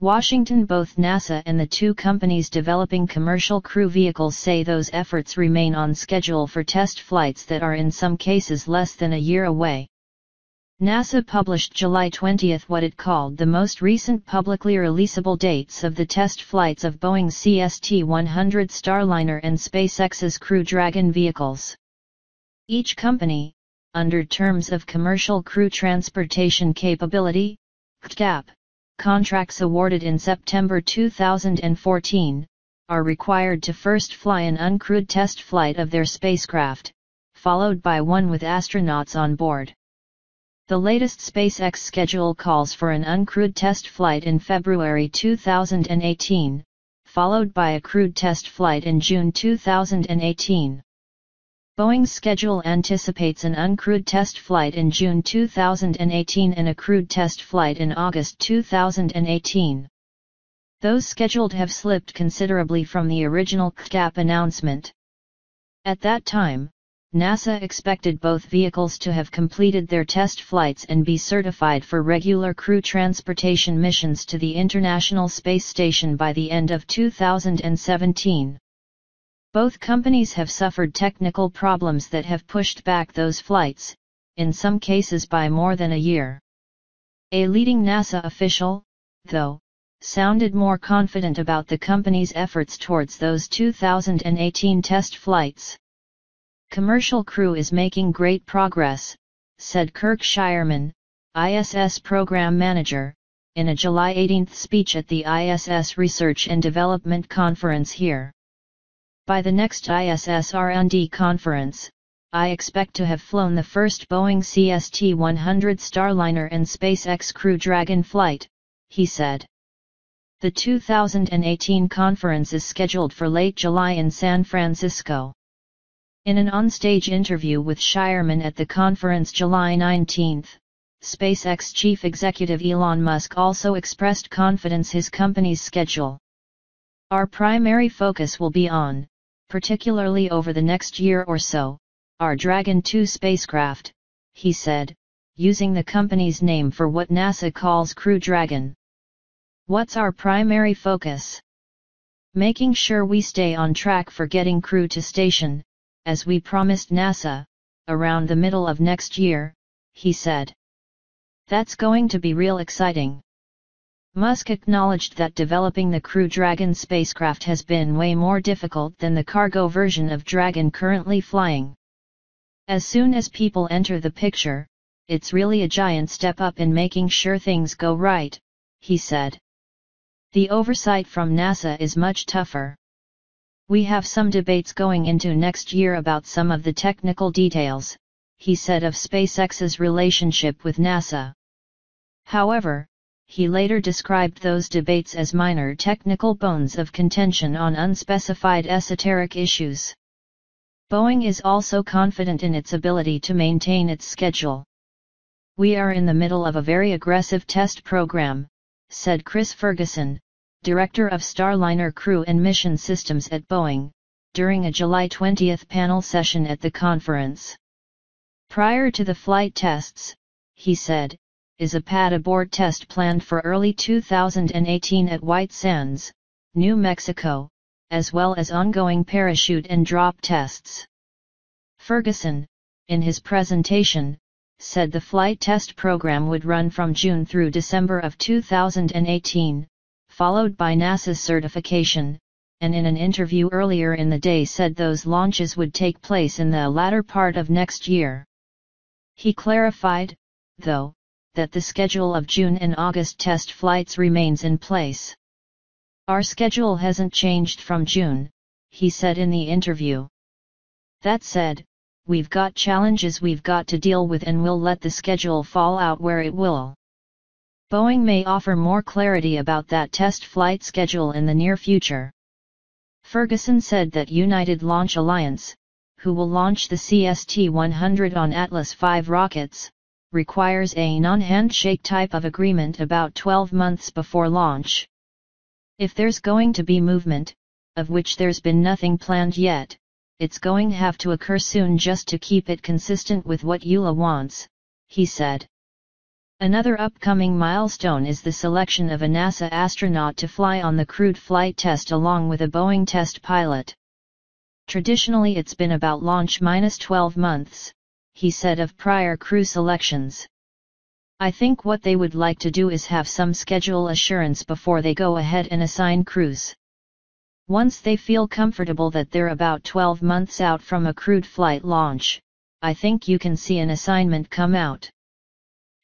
Washington Both NASA and the two companies developing commercial crew vehicles say those efforts remain on schedule for test flights that are in some cases less than a year away. NASA published July 20 what it called the most recent publicly releasable dates of the test flights of Boeing CST-100 Starliner and SpaceX's Crew Dragon vehicles. Each company, under terms of Commercial Crew Transportation Capability, CCAP, contracts awarded in September 2014, are required to first fly an uncrewed test flight of their spacecraft, followed by one with astronauts on board. The latest SpaceX schedule calls for an uncrewed test flight in February 2018, followed by a crewed test flight in June 2018. Boeing's schedule anticipates an uncrewed test flight in June 2018 and a crewed test flight in August 2018. Those scheduled have slipped considerably from the original CCAP announcement. At that time, NASA expected both vehicles to have completed their test flights and be certified for regular crew transportation missions to the International Space Station by the end of 2017. Both companies have suffered technical problems that have pushed back those flights, in some cases by more than a year. A leading NASA official, though, sounded more confident about the company's efforts towards those 2018 test flights. Commercial crew is making great progress, said Kirk Shireman, ISS Program Manager, in a July 18 speech at the ISS Research and Development Conference here. By the next ISS R&D conference, I expect to have flown the first Boeing CST-100 Starliner and SpaceX Crew Dragon flight, he said. The 2018 conference is scheduled for late July in San Francisco. In an onstage interview with Shireman at the conference July 19, SpaceX chief executive Elon Musk also expressed confidence his company's schedule. Our primary focus will be on, particularly over the next year or so, our Dragon 2 spacecraft, he said, using the company's name for what NASA calls Crew Dragon. What's our primary focus? Making sure we stay on track for getting crew to station, as we promised NASA, around the middle of next year, he said. That's going to be real exciting. Musk acknowledged that developing the Crew Dragon spacecraft has been way more difficult than the cargo version of Dragon currently flying. As soon as people enter the picture, it's really a giant step up in making sure things go right, he said. The oversight from NASA is much tougher. We have some debates going into next year about some of the technical details, he said of SpaceX's relationship with NASA. However, he later described those debates as minor technical bones of contention on unspecified esoteric issues. Boeing is also confident in its ability to maintain its schedule. We are in the middle of a very aggressive test program, said Chris Ferguson, Director of Starliner Crew and Mission Systems at Boeing, during a July 20 panel session at the conference. Prior to the flight tests, he said, is a pad abort test planned for early 2018 at White Sands, New Mexico, as well as ongoing parachute and drop tests. Ferguson, in his presentation, said the flight test program would run from June through December of 2018, followed by NASA's certification, and in an interview earlier in the day said those launches would take place in the latter part of next year. He clarified, though, that the schedule of June and August test flights remains in place. Our schedule hasn't changed from June, he said in the interview. That said, we've got challenges we've got to deal with and we'll let the schedule fall out where it will. Boeing may offer more clarity about that test flight schedule in the near future. Ferguson said that United Launch Alliance, who will launch the CST-100 on Atlas V rockets, requires a non-handshake type of agreement about 12 months before launch. If there's going to be movement, of which there's been nothing planned yet, it's going to have to occur soon just to keep it consistent with what ULA wants, he said. Another upcoming milestone is the selection of a NASA astronaut to fly on the crewed flight test along with a Boeing test pilot. Traditionally it's been about launch minus 12 months, he said of prior crew selections. I think what they would like to do is have some schedule assurance before they go ahead and assign crews. Once they feel comfortable that they're about 12 months out from a crewed flight launch, I think you can see an assignment come out.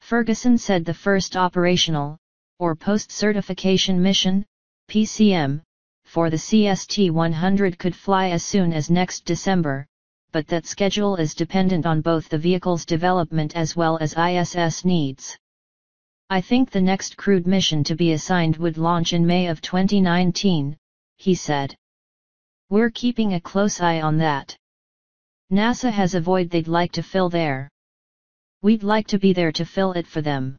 Ferguson said the first operational, or post-certification mission, PCM, for the CST-100 could fly as soon as next December, but that schedule is dependent on both the vehicle's development as well as ISS needs. I think the next crewed mission to be assigned would launch in May of 2019, he said. We're keeping a close eye on that. NASA has a void they'd like to fill there. We'd like to be there to fill it for them.